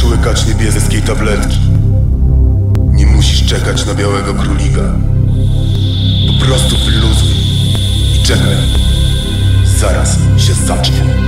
musisz łykać niebieskiej tabletki. Nie musisz czekać na białego królika. Po prostu wyluzuj i czekaj. Zaraz się zacznie.